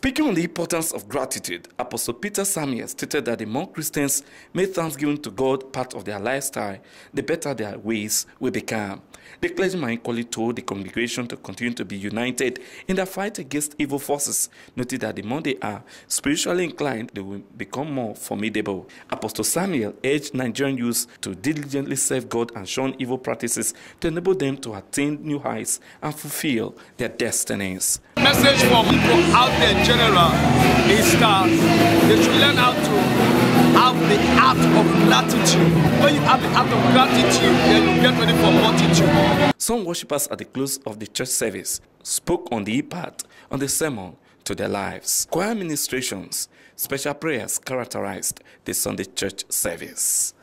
Speaking on the importance of gratitude, Apostle Peter Samuel stated that the more Christians make thanksgiving to God part of their lifestyle, the better their ways will become. The clergyman equally told the congregation to continue to be united in the fight against evil forces, noting that the more they are spiritually inclined, they will become more formidable. Apostle Samuel urged Nigerian youths to diligently serve God and shun evil practices to enable them to attain new heights and fulfill their destinies. Message for people out there in general is that they should learn how to have the art of gratitude. When you have the art of gratitude, then you get ready for multitude. Some worshippers at the close of the church service spoke on the impact on the sermon to their lives. Choir ministrations, special prayers characterized the Sunday church service.